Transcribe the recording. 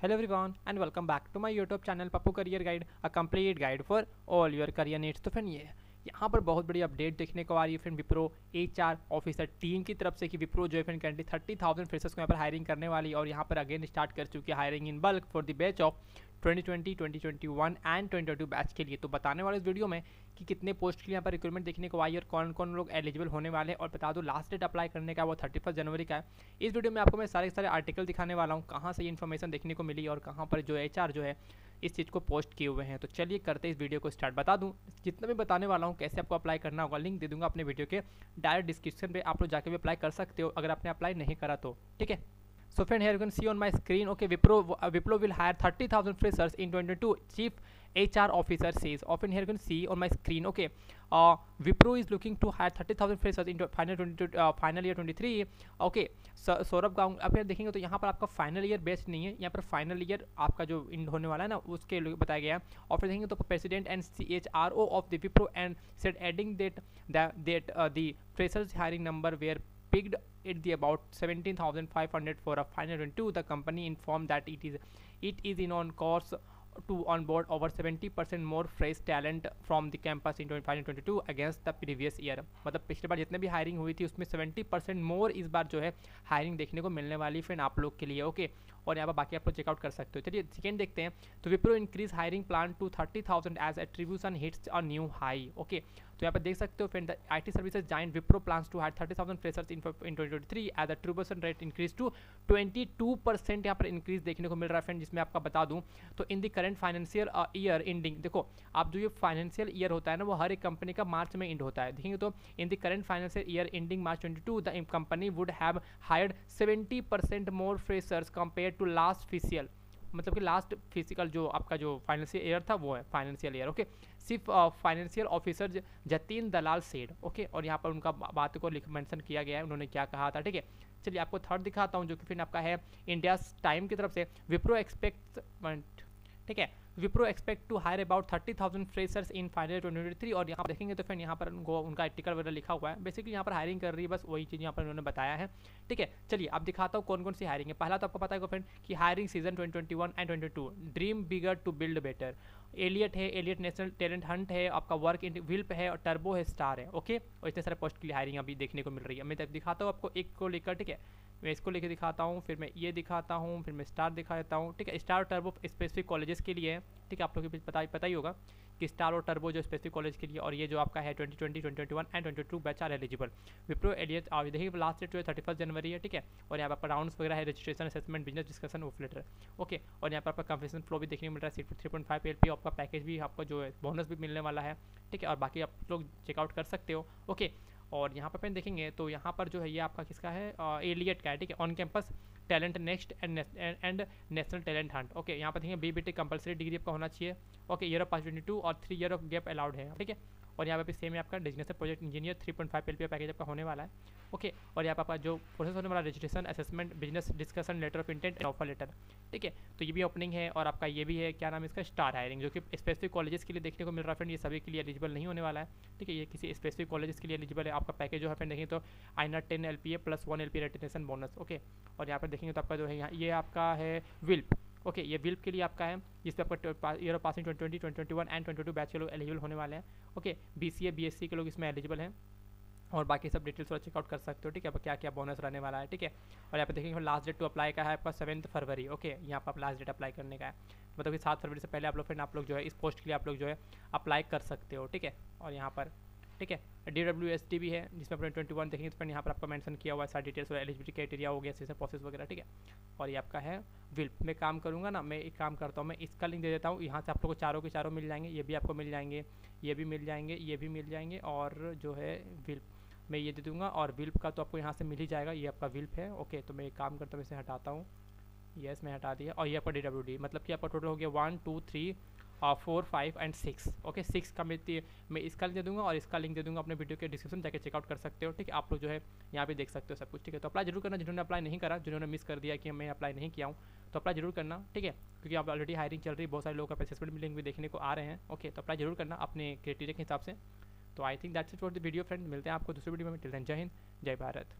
Hello everyone and welcome back to my YouTube channel Pappu career guide a complete guide for all your career needs तो friend ये, यहाँ पर बहुत बड़ी update देखने को आ रही है friend Wipro H R officer team की तरफ़ से कि विप्रो जो है friend currently thirty thousand freshers को यहाँ पर हायरिंग करने वाली और यहाँ पर अगेन स्टार्ट कर चुकी है hiring in bulk for the batch of 2020, 2021 and 2022 batch के लिए। तो बताने वाले इस वीडियो में कि कितने पोस्ट के लिए यहाँ पर रिक्रूटमेंट देखने को आई और कौन कौन लोग एलिजिबल होने वाले हैं। और बता दो लास्ट डेट अप्लाई करने का वो थर्टी जनवरी का है। इस वीडियो में आपको मैं सारे सारे आर्टिकल दिखाने वाला हूँ कहाँ से ये इन्फॉर्मेशन देखने को मिली और कहाँ पर जो एचआर जो है इस चीज़ को पोस्ट किए हुए हैं। तो चलिए करते इस वीडियो को स्टार्ट बता दूँ जितना भी बताने वाला हूँ कैसे आपको अप्लाई करना होगा लिंक दे दूँगा अपने वीडियो के। डायरेक्ट डिस्क्रिप्शन पर आप लोग जाकर भी अप्लाई कर सकते हो अगर आपने अप्लाई नहीं करा तो। ठीक है? So friend here can see on my screen okay Wipro Wipro will hire thirty thousand freshers in twenty two chief H R officer says of and here can see on my screen okay Wipro is looking to hire thirty thousand freshers in final twenty two final year twenty three okay Saurabh गाउंग अब फिर देखेंगे तो यहाँ पर आपका final year best नहीं है, यहाँ पर फाइनल ईयर आपका जो इंड होने वाला है ना, उसके लिए बताया गया है। और फिर देखेंगे तो president and C H R O of the Wipro and said adding that that the freshers hiring number were picked at the about 17500 for a final run two the company informed that it is it is in on course to onboard over 70% more fresh talent from the campus in 2022 against the previous year मतलब पिछले बार जितने भी hiring हुई थी उसमें 70% मोर इस बार जो है हायरिंग देखने को मिलने वाली फ्रेंड आप लोग के लिए ओके और यहाँ पर बाकी आप लोग चेकआउट कर सकते हो। चलिए सेकेंड देखते हैं। तो Wipro increase hiring plan to thirty thousand as attrition hits a new high okay तो यहाँ पर देख सकते हो friend I T services giant Wipro plans to hire thirty thousand freshers in in twenty three as attrition rate increase to twenty two percent यहाँ पर increase देखने को मिल रहा है फ्रेंड जिसमें आपका बता दूँ। तो in the current financial year ending देखो, आप जो ये फाइनेंशियल ईयर होता है ना, वो हर एक कंपनी का मार्च में एंड होता है। देखेंगे तो in the current financial year ending March twenty two the company would have hired seventy percent more freshers compare to last fiscal मतलब कि लास्ट फ़िज़िकल जो आपका जो फाइनेंशियल ईयर था, वो है फाइनेंशियल ईयर ओके सिर्फ़ financial officer Jatin Dalal said okay और यहाँ पर उनका बात को लिख मेंशन किया गया है, उन्होंने क्या कहा था, ठीक है? चलिए आपको थर्ड दिखाता हूँ, जो कि फिर आपका है इंडिया टाइम की तरफ़ से विप्रो एक्सपेक्ट ठीक है? Wipro expect to hire about thirty thousand freshers in final twenty three और यहाँ पर देखेंगे तो फिर यहाँ पर उनको, उनका आर्टिकल वगैरह लिखा हुआ है। बेसिकली यहाँ पर हायरिंग कर रही है, बस वही चीज़ यहाँ पर उन्होंने बताया है। ठीक है, चलिए अब दिखाता हूँ कौन कौन सी हायरिंग है। पहला तो आपको पता है फ्रेंड कि hiring season twenty twenty one and twenty two dream bigger to build better Elite है एलियट नेशनल टैलेंट हंट है, आपका वर्क इन विल्प है और टर्बो है स्टार है ओके और इतने सारे पोस्ट के लिए हायरिंग अभी देखने को मिल रही है। मैं तब दिखाता हूँ आपको एक को लेकर, ठीक है? मैं इसको लेके दिखाता हूँ फिर मैं ये दिखाता हूँ फिर मैं स्टार दिखा देता हूँ ठीक है? स्टार और टर्बो स्पेसिफिक कॉलेजेस के लिए है ठीक है? आप लोग को पता पता ही होगा कि स्टार और टर्बो जो स्पेसिफिक कॉलेज के लिए और ये जो आपका है 2020, 2021 and 22 batch are eligible Wipro Elite और देखिए लास्ट डेट जो है थर्टी फ़र्स्ट जनवरी है ठीक है? और यहाँ पर राउंड्स वगैरह है registration assessment business discussion offer letter okay और यहाँ पर आपका कंफेशन फ्लो भी देखने को मिल रहा है seat three point five L P आपका पैकेज भी आपका जो है बोनस भी मिलने वाला है ठीक है? और बाकी आप लोग चेकआउट कर सकते हो। ओके और यहाँ पर अपन देखेंगे तो यहाँ पर जो है ये आपका किसका है? एलियट का है, ठीक है? On campus talent next and and national talent hunt okay यहाँ पर देखेंगे B B T compulsory degree आपका होना चाहिए। Okay year of pass twenty two और three year of gap allowed है, ठीक है? और यहाँ पे भी सेम है आपका designation project engineer three point five L package आपका होने वाला है। ओके और यहाँ पर आपका जो प्रोसेस होने वाला registration assessment business discussion letter of intent and offer letter ठीक है तो ये भी ओपनिंग है और आपका ये भी है, क्या नाम है इसका स्टार हायरिंग जो कि स्पेसिफिक कॉलेजेस के लिए देखने को मिल रहा है फ्रेंड ये सभी के लिए एलिजिबल नहीं होने वाला है। ठीक है, ये किसी स्पेसिफिक कॉलेजेस के लिए एलिजिबल है, आपका पैकेज जो है फ्रेंड देखें तो I not ten L P A plus one L P retention bonus okay और यहाँ पर देखेंगे तो आपका जो है, यहाँ, ये आपका है विल्प ओके ये विल्प के लिए आपका है, जिसपे आपका year of passing twenty twenty one and twenty two batch के लोग एलिजिबल होने वाले हैं। Okay B C A B S C के लोग इसमें एलिजिबल हैं। और बाकी सब डिटेल्स थोड़ा चेकआउट कर सकते हो, ठीक है? अब क्या क्या बोनस रहने वाला है, ठीक है? और यहाँ पे देखेंगे लास्ट डेट टू अप्लाई का है आपका सेवन्थ फरवरी ओके यहाँ पर आप लास्ट डेट अप्लाई करने का है। मतलब कि सात फरवरी से पहले आप लोग फिर आप लोग जो है, इस पोस्ट के लिए आप लोग जो है अप्लाई कर सकते हो, ठीक है? और यहाँ पर ठीक है? डी डब्ल्यू एस टी भी है, जिसमें अपने ट्वेंटी वन देखेंगे तो यहाँ पर आपका मेंशन किया हुआ है, सारी डिटेल्स और एलिजिबिलिटी क्राइटेरिया हो गया जैसे प्रोसेस वगैरह, ठीक है? और ये आपका है विल्प मैं काम करूँगा ना, मैं एक काम करता हूँ, मैं इसका लिंक दे देता हूँ, यहाँ से आप लोग को चारों के चारों मिल जाएँगे, ये भी आपको मिल जाएँगे, ये भी मिल जाएँगे, ये भी मिल जाएँगे, और जो है विल्प मैं ये दे दूँगा, और विल्प का तो आपको यहाँ से मिल ही जाएगा, ये आपका विल्प है ओके तो मैं एक काम करता हूँ इसे हटाता हूँ यस मैं हटा दिया, और ये आपका डी डब्ल्यू डी मतलब कि आपका टोटल हो गया one two three four five and six okay six का मैं मैं इसका लिंक दे दूँगा और इसका लिंक दे दूँगा अपने वीडियो के डिस्क्रिप्शन जाकर चेकआउट कर सकते हो, ठीक है? आप लोग जो है यहाँ पे देख सकते हो सब कुछ, ठीक है? तो अप्लाई ज़रूर करना, जिन्होंने अप्लाई नहीं करा, जिन्होंने मिस कर दिया कि मैं अप्लाई नहीं किया हूँ तो अप्लाई ज़रूर करना, ठीक है? क्योंकि आप ऑलरेडी हायरिंग चल रही बहुत सारे लोग का असेसमेंट लिंक भी देखने को आ रहे हैं ओके तो अप्लाई ज़रूर करना अपने क्राइटेरिया के हिसाब से। तो I think that's it for the video friend मिलते हैं आपको दूसरी वीडियो में. टिल जय हिंद जय भारत